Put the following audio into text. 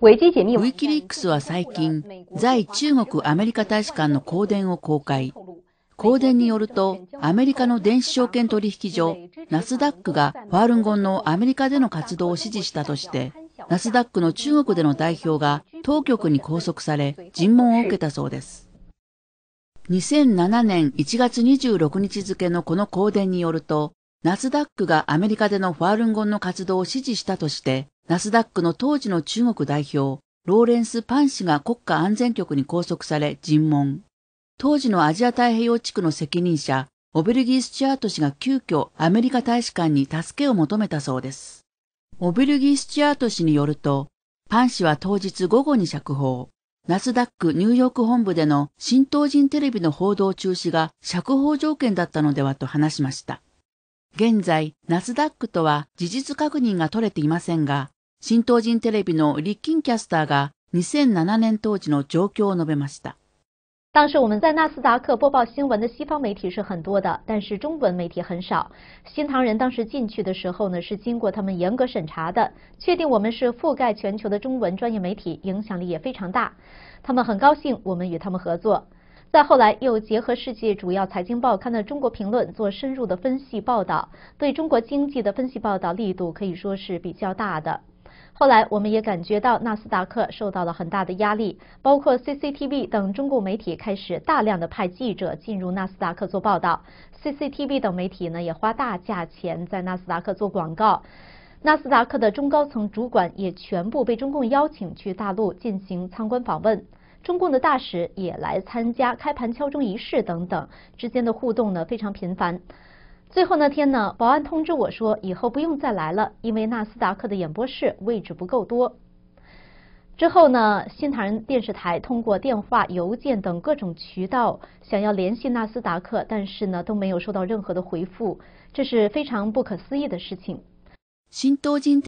ウィキリックスは最近、在中国アメリカ大使館の公電を公開。公電によると、アメリカの電子証券取引所、ナスダックがファールンゴンのアメリカでの活動を支持したとして、ナスダックの中国での代表が当局に拘束され、尋問を受けたそうです。2007年1月26日付のこの公電によると、ナスダックがアメリカでのファールンゴンの活動を支持したとして、ナスダックの当時の中国代表、ローレンス・パン氏が国家安全局に拘束され尋問。当時のアジア太平洋地区の責任者、オベルギー・スチュアート氏が急遽アメリカ大使館に助けを求めたそうです。オベルギー・スチュアート氏によると、パン氏は当日午後に釈放。ナスダックニューヨーク本部での新東人テレビの報道中止が釈放条件だったのではと話しました。現在、ナスダックとは事実確認が取れていませんが、新東人テレビのリッキンキャスターが2007年当時の状況を述べました。当时我们在纳斯达克播报新闻的西方媒体是很多的，但是中文媒体很少。新唐人当时进去的时候呢，是经过他们严格审查的，确定我们是覆盖全球的中文专业媒体，影响力也非常大。他们很高兴我们与他们合作。再后来又结合世界主要财经报刊的中国评论做深入的分析报道，对中国经济的分析报道力度可以说是比较大的。 后来我们也感觉到纳斯达克受到了很大的压力，包括 CCTV 等中国媒体开始大量的派记者进入纳斯达克做报道，CCTV 等媒体呢也花大价钱在纳斯达克做广告，纳斯达克的中高层主管也全部被中共邀请去大陆进行参观访问。中共的大使也来参加开盘敲钟仪式等等，之间的互动呢非常频繁。最后那天呢，保安通知我说以后不用再来了，因为纳斯达克的演播室位置不够多。之后呢，新唐人电视台通过电话、邮件等各种渠道想要联系纳斯达克，但是呢都没有收到任何的回复，这是非常不可思议的事情。新东京